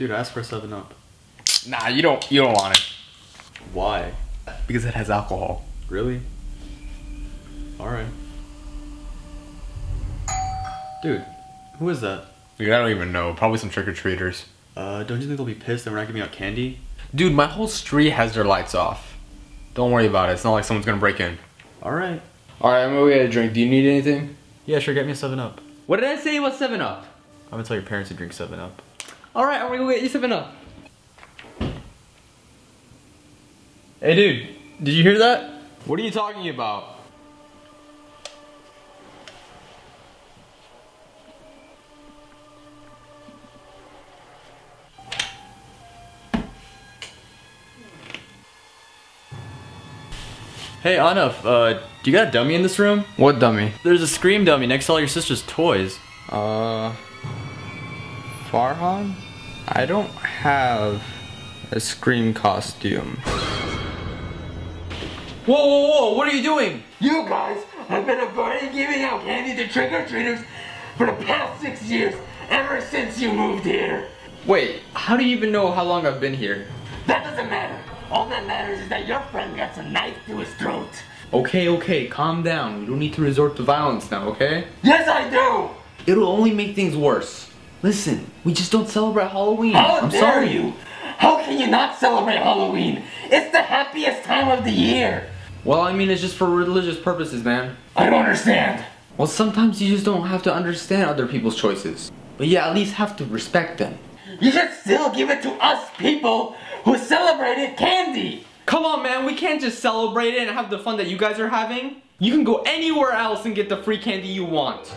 Dude, ask for a 7 Up. Nah, you don't. You don't want it Why? because it has alcohol. Really? Alright. Dude, who is that? Dude, I don't even know. Probably some trick or treaters. Uh, don't you think they'll be pissed that we're not giving out candy? Dude, my whole street has their lights off. Don't worry about it. It's not like someone's gonna break in. Alright. All right, I'm gonna get a drink. Do you need anything? Yeah, sure, get me a 7 Up. What did I say about 7 Up? I'm gonna tell your parents to drink 7 Up. Alright, I'm gonna go get you 7 Up. Hey, dude, did you hear that? What are you talking about? Hey, Ahnaf, uh, do you got a dummy in this room? What dummy? There's a scream dummy next to all your sister's toys. Uh, Farhan? I don't have a scream costume. Whoa, whoa, whoa, what are you doing? You guys have been avoiding giving out candy to trick-or-treaters for the past six years, ever since you moved here. Wait, how do you even know how long I've been here? That doesn't matter. All that matters is that your friend gets a knife to his throat. Okay, okay, calm down. We don't need to resort to violence now, okay? Yes, I do. It'll only make things worse. Listen, we just don't celebrate Halloween. How I'm dare sorry. you? How can you not celebrate Halloween? It's the happiest time of the year. Well, I mean, it's just for religious purposes, man. I don't understand. Well, sometimes you just don't have to understand other people's choices. But yeah, at least have to respect them. You should still give it to us people who celebrated candy. Come on, man, we can't just celebrate it and have the fun that you guys are having. You can go anywhere else and get the free candy you want.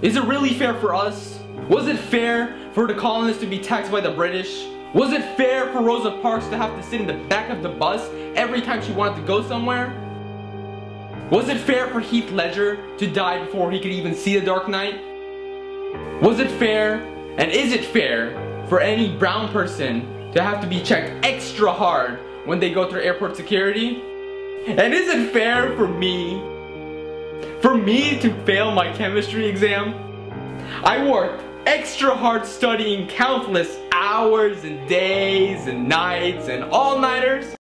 Is it really fair for us? Was it fair for the colonists to be taxed by the British? Was it fair for Rosa Parks to have to sit in the back of the bus every time she wanted to go somewhere? Was it fair for Heath Ledger to die before he could even see the Dark Knight? Was it fair, and is it fair, for any brown person to have to be checked extra hard when they go through airport security? And is it fair for me, for me to fail my chemistry exam? I worked extra hard studying countless hours and days and nights and all-nighters.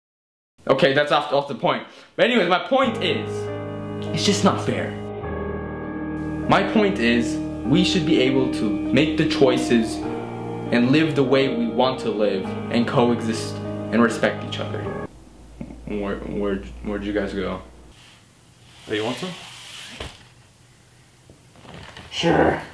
Okay, that's off, off the point. But anyways, my point is, it's just not fair. My point is, we should be able to make the choices and live the way we want to live and coexist and respect each other. Where, where, where'd you guys go? Hey, you want some? Sure.